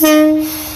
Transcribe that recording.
hmm